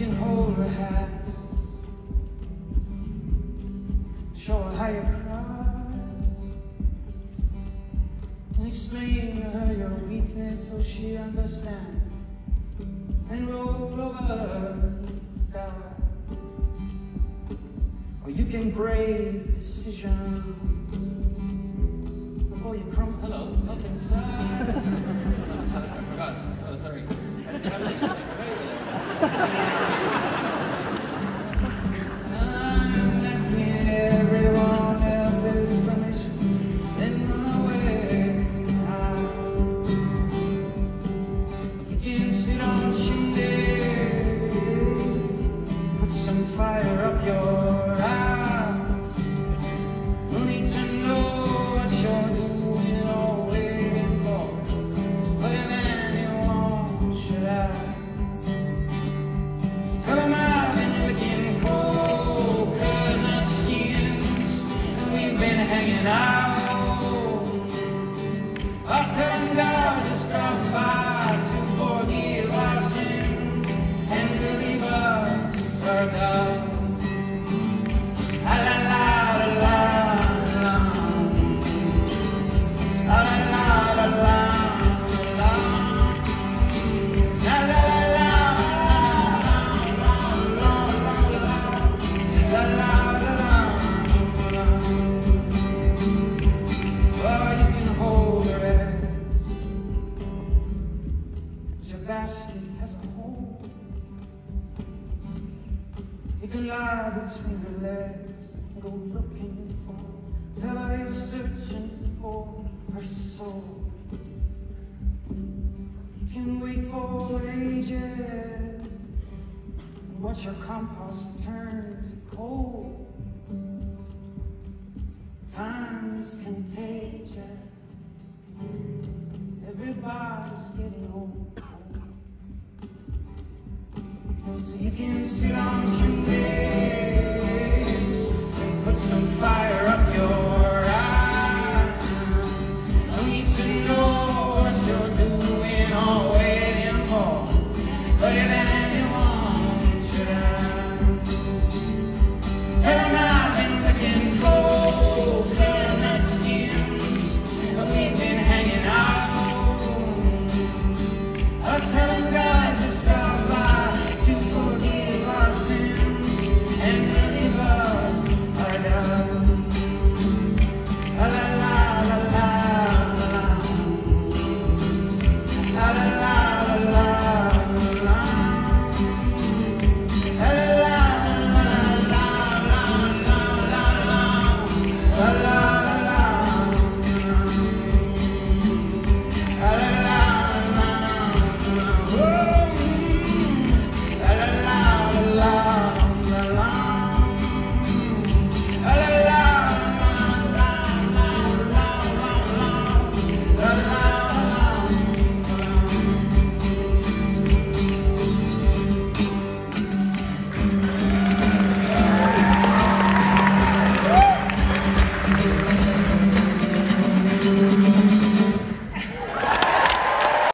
can hold her hand. Show her how you cry. Explain to her your weakness so she understands. Then roll over down. Or you can brave decisions. Before you crumble, hello, look inside sorry, I forgot, oh sorry some fire up your ass. No need to know what you're doing or waiting for, but if anyone should ask. Tell them I've been licking coconut skins and we've been hanging out. I'll tell them God has dropped by us You can lie between her legs and go looking for. Tell her you're searching for her soul. You can wait for ages and watch your compost turn to coal. Time's contagious. Everybody's getting old. So you can sit on your face and put some fire up your eyes. I need to know what you're doing or waiting for. But if anyone should ask, tell me.